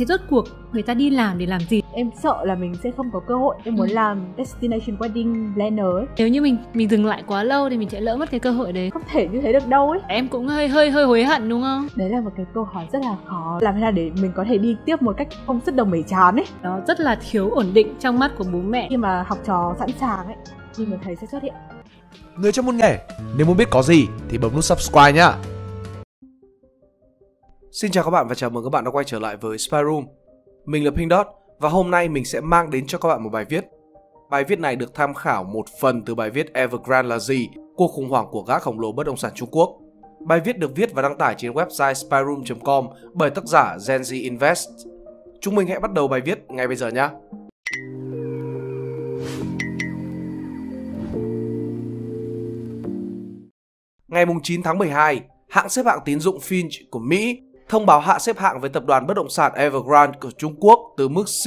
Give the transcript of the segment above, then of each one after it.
thế rốt cuộc người ta đi làm để làm gì? Em sợ là mình sẽ không có cơ hội. Em muốn Ừ. làm destination wedding planner ấy. Nếu như mình mình dừng lại quá lâu thì mình sẽ lỡ mất cái cơ hội đấy. Không thể như thế được đâu ấy. Em cũng hơi hơi hơi hối hận đúng không? Đấy là một cái câu hỏi rất là khó. Làm thế nào để mình có thể đi tiếp một cách không sứt đồng mẩy chán ấy? Đó rất là thiếu ổn định trong mắt của bố mẹ. Khi mà học trò sẵn sàng ấy thì mình thấy sẽ xuất hiện. Người trong môn nghề, nếu muốn biết có gì thì bấm nút subscribe nhá. Xin chào các bạn và chào mừng các bạn đã quay trở lại với Spy Room. Mình là Pink Dot và hôm nay mình sẽ mang đến cho các bạn một bài viết. Bài viết này được tham khảo một phần từ bài viết Evergrande là gì, cuộc khủng hoảng của gã khổng lồ bất động sản Trung Quốc. Bài viết được viết và đăng tải trên website spyroom.com bởi tác giả Genji Invest. Chúng mình hãy bắt đầu bài viết ngay bây giờ nhé. Ngày 9 tháng 12, hãng xếp hạng tín dụng Fitch của Mỹ thông báo hạ xếp hạng với tập đoàn bất động sản Evergrande của Trung Quốc từ mức C,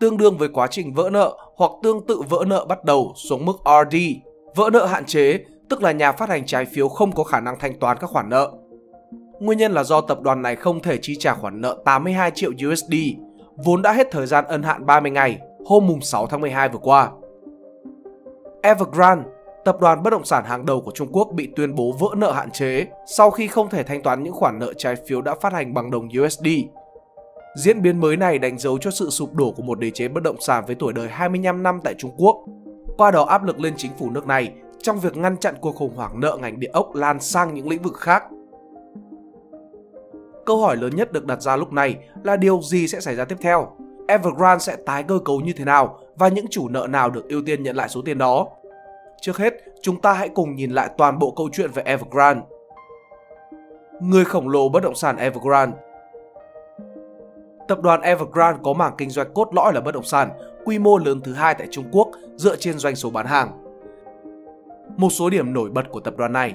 tương đương với quá trình vỡ nợ hoặc tương tự vỡ nợ bắt đầu xuống mức RD. Vỡ nợ hạn chế, tức là nhà phát hành trái phiếu không có khả năng thanh toán các khoản nợ. Nguyên nhân là do tập đoàn này không thể chi trả khoản nợ 82 triệu USD, vốn đã hết thời gian ân hạn 30 ngày, hôm 6 tháng 12 vừa qua. Evergrande tập đoàn bất động sản hàng đầu của Trung Quốc bị tuyên bố vỡ nợ hạn chế sau khi không thể thanh toán những khoản nợ trái phiếu đã phát hành bằng đồng USD. Diễn biến mới này đánh dấu cho sự sụp đổ của một đế chế bất động sản với tuổi đời 25 năm tại Trung Quốc, qua đó áp lực lên chính phủ nước này trong việc ngăn chặn cuộc khủng hoảng nợ ngành địa ốc lan sang những lĩnh vực khác. Câu hỏi lớn nhất được đặt ra lúc này là điều gì sẽ xảy ra tiếp theo? Evergrande sẽ tái cơ cấu như thế nào và những chủ nợ nào được ưu tiên nhận lại số tiền đó? Trước hết, chúng ta hãy cùng nhìn lại toàn bộ câu chuyện về Evergrande. Người khổng lồ bất động sản Evergrande Tập đoàn Evergrande có mảng kinh doanh cốt lõi là bất động sản, quy mô lớn thứ hai tại Trung Quốc dựa trên doanh số bán hàng. Một số điểm nổi bật của tập đoàn này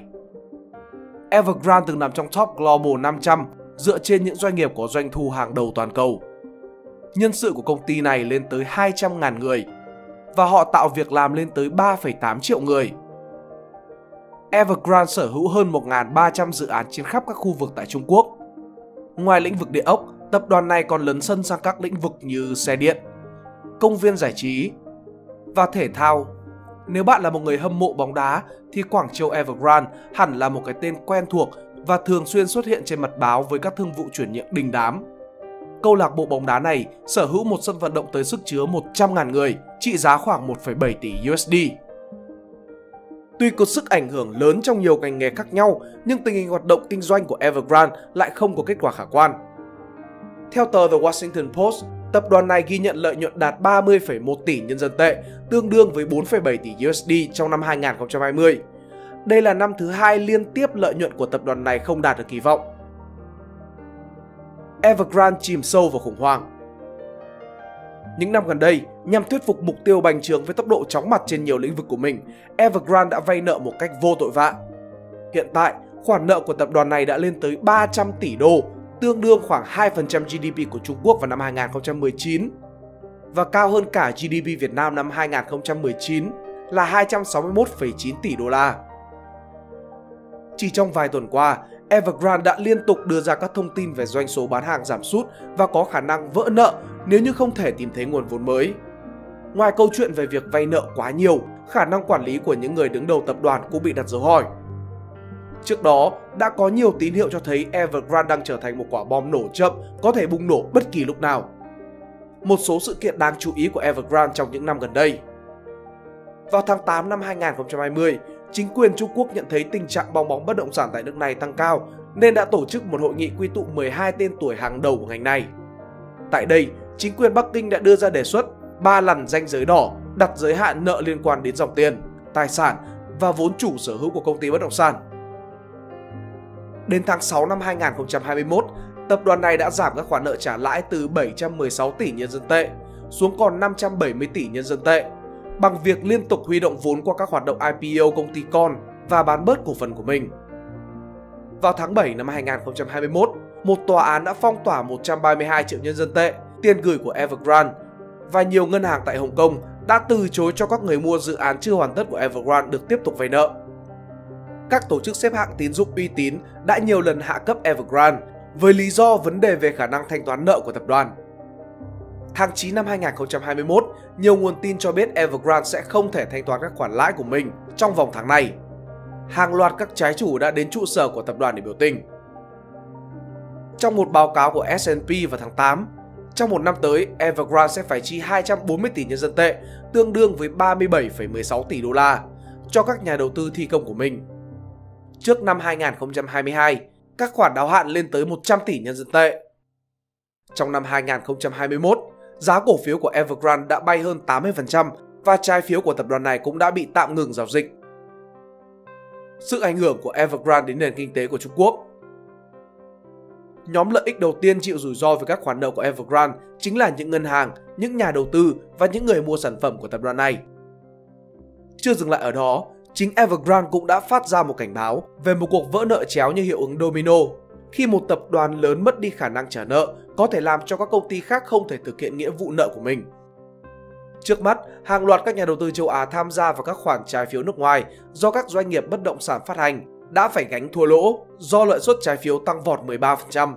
Evergrande từng nằm trong top Global 500 dựa trên những doanh nghiệp có doanh thu hàng đầu toàn cầu. Nhân sự của công ty này lên tới 200.000 người và họ tạo việc làm lên tới 3,8 triệu người. Evergrande sở hữu hơn 1.300 dự án trên khắp các khu vực tại Trung Quốc. Ngoài lĩnh vực địa ốc, tập đoàn này còn lấn sân sang các lĩnh vực như xe điện, công viên giải trí và thể thao. Nếu bạn là một người hâm mộ bóng đá thì Quảng Châu Evergrande hẳn là một cái tên quen thuộc và thường xuyên xuất hiện trên mặt báo với các thương vụ chuyển nhượng đình đám. Câu lạc bộ bóng đá này sở hữu một sân vận động tới sức chứa 100.000 người, trị giá khoảng 1,7 tỷ USD. Tuy có sức ảnh hưởng lớn trong nhiều ngành nghề khác nhau, nhưng tình hình hoạt động kinh doanh của Evergrande lại không có kết quả khả quan. Theo tờ The Washington Post, tập đoàn này ghi nhận lợi nhuận đạt 30,1 tỷ nhân dân tệ, tương đương với 4,7 tỷ USD trong năm 2020. Đây là năm thứ hai liên tiếp lợi nhuận của tập đoàn này không đạt được kỳ vọng. Evergrande chìm sâu vào khủng hoảng. Những năm gần đây, nhằm thuyết phục mục tiêu bành trướng với tốc độ chóng mặt trên nhiều lĩnh vực của mình, Evergrande đã vay nợ một cách vô tội vạ. Hiện tại, khoản nợ của tập đoàn này đã lên tới 300 tỷ đô, tương đương khoảng 2% GDP của Trung Quốc vào năm 2019 và cao hơn cả GDP Việt Nam năm 2019 là 261,9 tỷ đô la. Chỉ trong vài tuần qua, Evergrande đã liên tục đưa ra các thông tin về doanh số bán hàng giảm sút và có khả năng vỡ nợ nếu như không thể tìm thấy nguồn vốn mới. Ngoài câu chuyện về việc vay nợ quá nhiều, khả năng quản lý của những người đứng đầu tập đoàn cũng bị đặt dấu hỏi. Trước đó, đã có nhiều tín hiệu cho thấy Evergrande đang trở thành một quả bom nổ chậm có thể bùng nổ bất kỳ lúc nào. Một số sự kiện đáng chú ý của Evergrande trong những năm gần đây. Vào tháng 8 năm 2020, chính quyền Trung Quốc nhận thấy tình trạng bong bóng bất động sản tại nước này tăng cao nên đã tổ chức một hội nghị quy tụ 12 tên tuổi hàng đầu của ngành này. Tại đây, chính quyền Bắc Kinh đã đưa ra đề xuất ba lần danh giới đỏ đặt giới hạn nợ liên quan đến dòng tiền, tài sản và vốn chủ sở hữu của công ty bất động sản. Đến tháng 6 năm 2021, tập đoàn này đã giảm các khoản nợ trả lãi từ 716 tỷ nhân dân tệ xuống còn 570 tỷ nhân dân tệ bằng việc liên tục huy động vốn qua các hoạt động IPO công ty con và bán bớt cổ phần của mình. Vào tháng 7 năm 2021, một tòa án đã phong tỏa 132 triệu nhân dân tệ tiền gửi của Evergrande và nhiều ngân hàng tại Hồng Kông đã từ chối cho các người mua dự án chưa hoàn tất của Evergrande được tiếp tục vay nợ. Các tổ chức xếp hạng tín dụng uy tín đã nhiều lần hạ cấp Evergrande với lý do vấn đề về khả năng thanh toán nợ của tập đoàn. Tháng 9 năm 2021, nhiều nguồn tin cho biết Evergrande sẽ không thể thanh toán các khoản lãi của mình trong vòng tháng này. Hàng loạt các trái chủ đã đến trụ sở của tập đoàn để biểu tình. Trong một báo cáo của S&P vào tháng 8, trong một năm tới, Evergrande sẽ phải chi 240 tỷ nhân dân tệ, tương đương với 37,16 tỷ đô la, cho các nhà đầu tư thi công của mình. Trước năm 2022, các khoản đáo hạn lên tới 100 tỷ nhân dân tệ. Trong năm 2021, giá cổ phiếu của Evergrande đã bay hơn 80% và trái phiếu của tập đoàn này cũng đã bị tạm ngừng giao dịch. Sự ảnh hưởng của Evergrande đến nền kinh tế của Trung Quốc Nhóm lợi ích đầu tiên chịu rủi ro về các khoản nợ của Evergrande chính là những ngân hàng, những nhà đầu tư và những người mua sản phẩm của tập đoàn này. Chưa dừng lại ở đó, chính Evergrande cũng đã phát ra một cảnh báo về một cuộc vỡ nợ chéo như hiệu ứng domino. Khi một tập đoàn lớn mất đi khả năng trả nợ, có thể làm cho các công ty khác không thể thực hiện nghĩa vụ nợ của mình. Trước mắt, hàng loạt các nhà đầu tư châu Á tham gia vào các khoản trái phiếu nước ngoài do các doanh nghiệp bất động sản phát hành đã phải gánh thua lỗ do lợi suất trái phiếu tăng vọt 13%.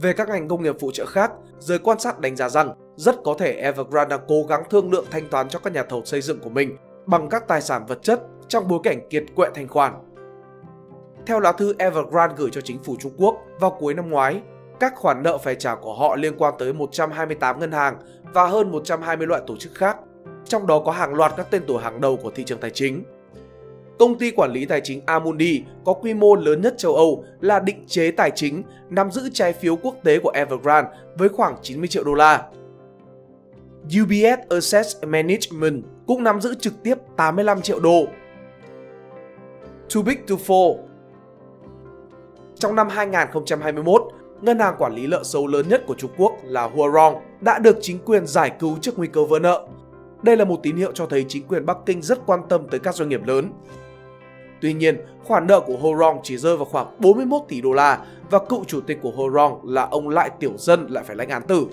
Về các ngành công nghiệp phụ trợ khác, giới quan sát đánh giá rằng rất có thể Evergrande đang cố gắng thương lượng thanh toán cho các nhà thầu xây dựng của mình bằng các tài sản vật chất trong bối cảnh kiệt quệ thanh khoản. Theo lá thư Evergrande gửi cho chính phủ Trung Quốc vào cuối năm ngoái, các khoản nợ phải trả của họ liên quan tới 128 ngân hàng và hơn 120 loại tổ chức khác, trong đó có hàng loạt các tên tuổi hàng đầu của thị trường tài chính. Công ty quản lý tài chính Amundi có quy mô lớn nhất châu Âu là định chế tài chính nắm giữ trái phiếu quốc tế của Evergrande với khoảng 90 triệu đô la. UBS Asset Management cũng nắm giữ trực tiếp 85 triệu đô. Too big to fall trong năm 2021, ngân hàng quản lý nợ xấu lớn nhất của Trung Quốc là Huarong đã được chính quyền giải cứu trước nguy cơ vỡ nợ. Đây là một tín hiệu cho thấy chính quyền Bắc Kinh rất quan tâm tới các doanh nghiệp lớn. Tuy nhiên, khoản nợ của Huarong chỉ rơi vào khoảng 41 tỷ đô la và cựu chủ tịch của Huarong là ông Lại Tiểu Dân lại phải lãnh án tử.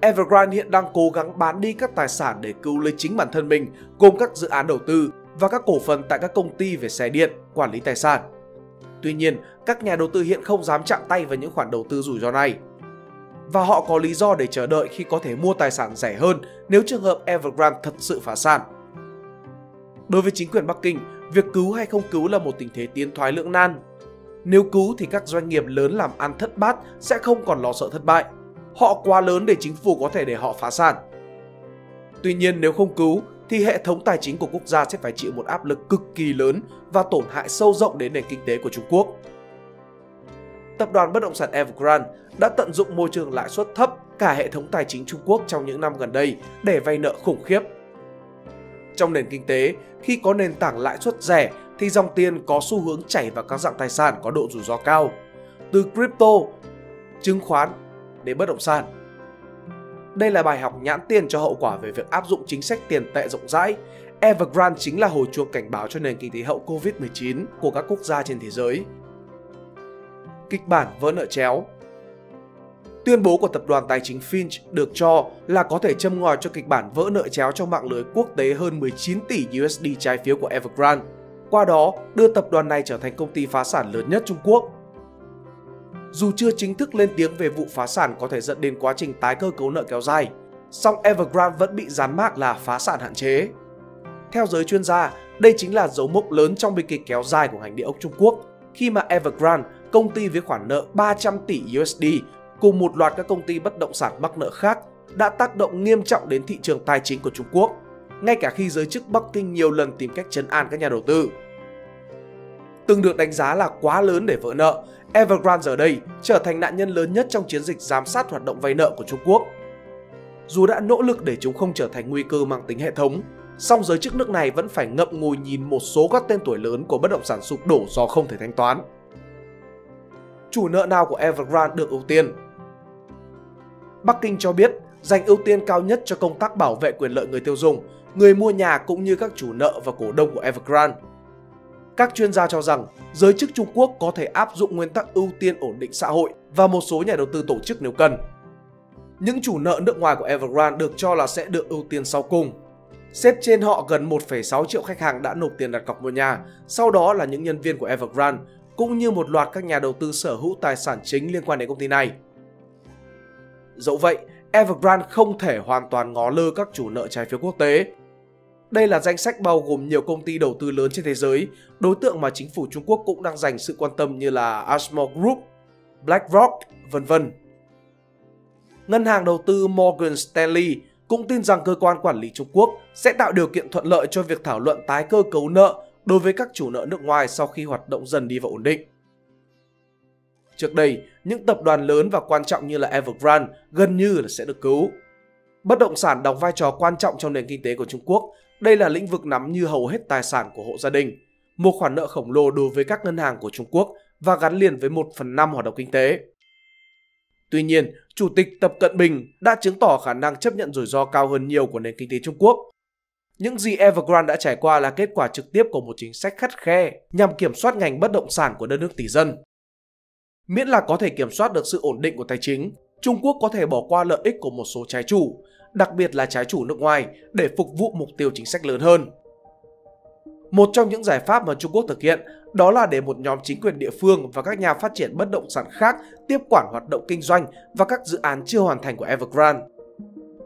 Evergrande hiện đang cố gắng bán đi các tài sản để cứu lấy chính bản thân mình, gồm các dự án đầu tư và các cổ phần tại các công ty về xe điện, quản lý tài sản. Tuy nhiên, các nhà đầu tư hiện không dám chạm tay vào những khoản đầu tư rủi ro này. Và họ có lý do để chờ đợi khi có thể mua tài sản rẻ hơn nếu trường hợp Evergrande thật sự phá sản. Đối với chính quyền Bắc Kinh, việc cứu hay không cứu là một tình thế tiến thoái lưỡng nan. Nếu cứu thì các doanh nghiệp lớn làm ăn thất bát sẽ không còn lo sợ thất bại. Họ quá lớn để chính phủ có thể để họ phá sản. Tuy nhiên nếu không cứu thì hệ thống tài chính của quốc gia sẽ phải chịu một áp lực cực kỳ lớn và tổn hại sâu rộng đến nền kinh tế của Trung Quốc. Tập đoàn bất động sản Evergrande đã tận dụng môi trường lãi suất thấp cả hệ thống tài chính Trung Quốc trong những năm gần đây để vay nợ khủng khiếp. Trong nền kinh tế, khi có nền tảng lãi suất rẻ thì dòng tiền có xu hướng chảy vào các dạng tài sản có độ rủi ro cao, từ crypto, chứng khoán đến bất động sản. Đây là bài học nhãn tiền cho hậu quả về việc áp dụng chính sách tiền tệ rộng rãi. Evergrande chính là hồi chuông cảnh báo cho nền kinh tế hậu Covid-19 của các quốc gia trên thế giới. Kịch bản vỡ nợ chéo Tuyên bố của tập đoàn tài chính Finch được cho là có thể châm ngòi cho kịch bản vỡ nợ chéo trong mạng lưới quốc tế hơn 19 tỷ USD trái phiếu của Evergrande. Qua đó, đưa tập đoàn này trở thành công ty phá sản lớn nhất Trung Quốc. Dù chưa chính thức lên tiếng về vụ phá sản có thể dẫn đến quá trình tái cơ cấu nợ kéo dài, song Evergrande vẫn bị dán mác là phá sản hạn chế. Theo giới chuyên gia, đây chính là dấu mốc lớn trong bi kịch kéo dài của ngành địa ốc Trung Quốc khi mà Evergrande, công ty với khoản nợ 300 tỷ USD cùng một loạt các công ty bất động sản mắc nợ khác đã tác động nghiêm trọng đến thị trường tài chính của Trung Quốc, ngay cả khi giới chức Bắc Kinh nhiều lần tìm cách chấn an các nhà đầu tư. Từng được đánh giá là quá lớn để vỡ nợ, Evergrande giờ đây trở thành nạn nhân lớn nhất trong chiến dịch giám sát hoạt động vay nợ của Trung Quốc. Dù đã nỗ lực để chúng không trở thành nguy cơ mang tính hệ thống, song giới chức nước này vẫn phải ngậm ngùi nhìn một số các tên tuổi lớn của bất động sản sụp đổ do không thể thanh toán. Chủ nợ nào của Evergrande được ưu tiên? Bắc Kinh cho biết dành ưu tiên cao nhất cho công tác bảo vệ quyền lợi người tiêu dùng, người mua nhà cũng như các chủ nợ và cổ đông của Evergrande. Các chuyên gia cho rằng giới chức Trung Quốc có thể áp dụng nguyên tắc ưu tiên ổn định xã hội và một số nhà đầu tư tổ chức nếu cần. Những chủ nợ nước ngoài của Evergrande được cho là sẽ được ưu tiên sau cùng. Xếp trên họ gần 1,6 triệu khách hàng đã nộp tiền đặt cọc mua nhà, sau đó là những nhân viên của Evergrande, cũng như một loạt các nhà đầu tư sở hữu tài sản chính liên quan đến công ty này. Dẫu vậy, Evergrande không thể hoàn toàn ngó lơ các chủ nợ trái phiếu quốc tế. Đây là danh sách bao gồm nhiều công ty đầu tư lớn trên thế giới, đối tượng mà chính phủ Trung Quốc cũng đang dành sự quan tâm như là Ashmore Group, BlackRock, vân vân. Ngân hàng đầu tư Morgan Stanley cũng tin rằng cơ quan quản lý Trung Quốc sẽ tạo điều kiện thuận lợi cho việc thảo luận tái cơ cấu nợ đối với các chủ nợ nước ngoài sau khi hoạt động dần đi vào ổn định. Trước đây, những tập đoàn lớn và quan trọng như là Evergrande gần như là sẽ được cứu. Bất động sản đóng vai trò quan trọng trong nền kinh tế của Trung Quốc. Đây là lĩnh vực nắm như hầu hết tài sản của hộ gia đình, một khoản nợ khổng lồ đối với các ngân hàng của Trung Quốc và gắn liền với 1 phần 5 hoạt động kinh tế. Tuy nhiên, Chủ tịch Tập Cận Bình đã chứng tỏ khả năng chấp nhận rủi ro cao hơn nhiều của nền kinh tế Trung Quốc. Những gì Evergrande đã trải qua là kết quả trực tiếp của một chính sách khắt khe nhằm kiểm soát ngành bất động sản của đất nước tỷ dân. Miễn là có thể kiểm soát được sự ổn định của tài chính, Trung Quốc có thể bỏ qua lợi ích của một số trái chủ, đặc biệt là trái chủ nước ngoài, để phục vụ mục tiêu chính sách lớn hơn. Một trong những giải pháp mà Trung Quốc thực hiện đó là để một nhóm chính quyền địa phương và các nhà phát triển bất động sản khác tiếp quản hoạt động kinh doanh và các dự án chưa hoàn thành của Evergrande.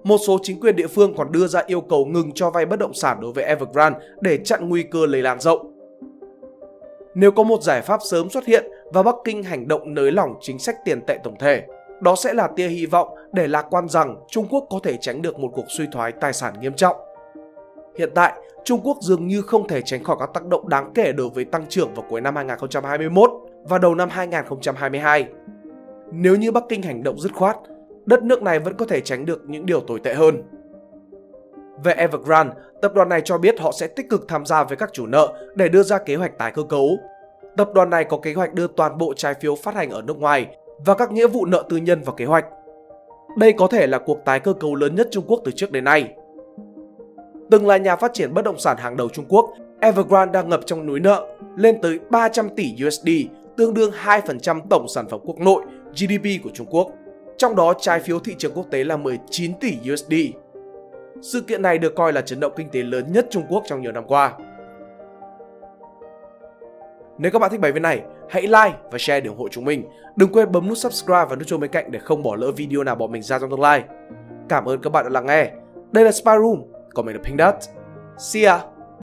Một số chính quyền địa phương còn đưa ra yêu cầu ngừng cho vay bất động sản đối với Evergrande để chặn nguy cơ lây lan rộng. Nếu có một giải pháp sớm xuất hiện và Bắc Kinh hành động nới lỏng chính sách tiền tệ tổng thể, đó sẽ là tia hy vọng để lạc quan rằng Trung Quốc có thể tránh được một cuộc suy thoái tài sản nghiêm trọng. Hiện tại, Trung Quốc dường như không thể tránh khỏi các tác động đáng kể đối với tăng trưởng vào cuối năm 2021 và đầu năm 2022. Nếu như Bắc Kinh hành động dứt khoát, đất nước này vẫn có thể tránh được những điều tồi tệ hơn. Về Evergrande, tập đoàn này cho biết họ sẽ tích cực tham gia với các chủ nợ để đưa ra kế hoạch tái cơ cấu. Tập đoàn này có kế hoạch đưa toàn bộ trái phiếu phát hành ở nước ngoài và các nghĩa vụ nợ tư nhân vào kế hoạch. Đây có thể là cuộc tái cơ cấu lớn nhất Trung Quốc từ trước đến nay. Từng là nhà phát triển bất động sản hàng đầu Trung Quốc, Evergrande đang ngập trong núi nợ lên tới 300 tỷ USD, tương đương 2% tổng sản phẩm quốc nội GDP của Trung Quốc. Trong đó trái phiếu thị trường quốc tế là 19 tỷ USD. Sự kiện này được coi là chấn động kinh tế lớn nhất Trung Quốc trong nhiều năm qua. Nếu các bạn thích bài viết này, hãy like và share để ủng hộ chúng mình. Đừng quên bấm nút subscribe và nút chuông bên cạnh để không bỏ lỡ video nào bọn mình ra trong tương lai. Cảm ơn các bạn đã lắng nghe. Đây là Spy Room, còn mình là Pink Dot. See ya!